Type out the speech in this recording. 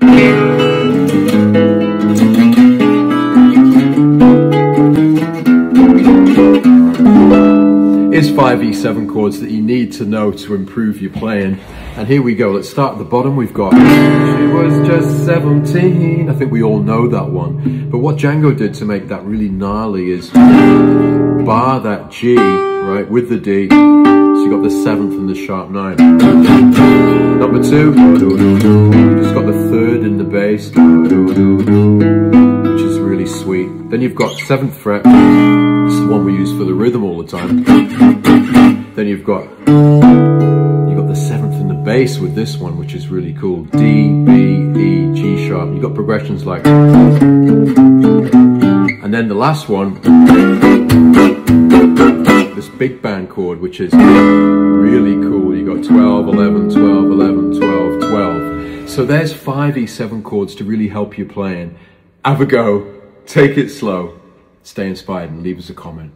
Is five E7 chords that you need to know to improve your playing. And here we go, let's start at the bottom. We've got She was just 17. I think we all know that one. But what Django did to make that really gnarly is bar that G, right, with the D. So you got the seventh and the sharp nine. Number two, bass, which is really sweet. Then you've got seventh fret. This is the one we use for the rhythm all the time. Then you've got you've got the seventh in the bass with this one, which is really cool. D, B, E, G sharp. You've got progressions like and then the last one, this big band chord, which is really cool. You've got 12, 11, 12, 11, 12, 12. So there's five E7 chords to really help you playing. Have a go, take it slow, stay inspired and leave us a comment.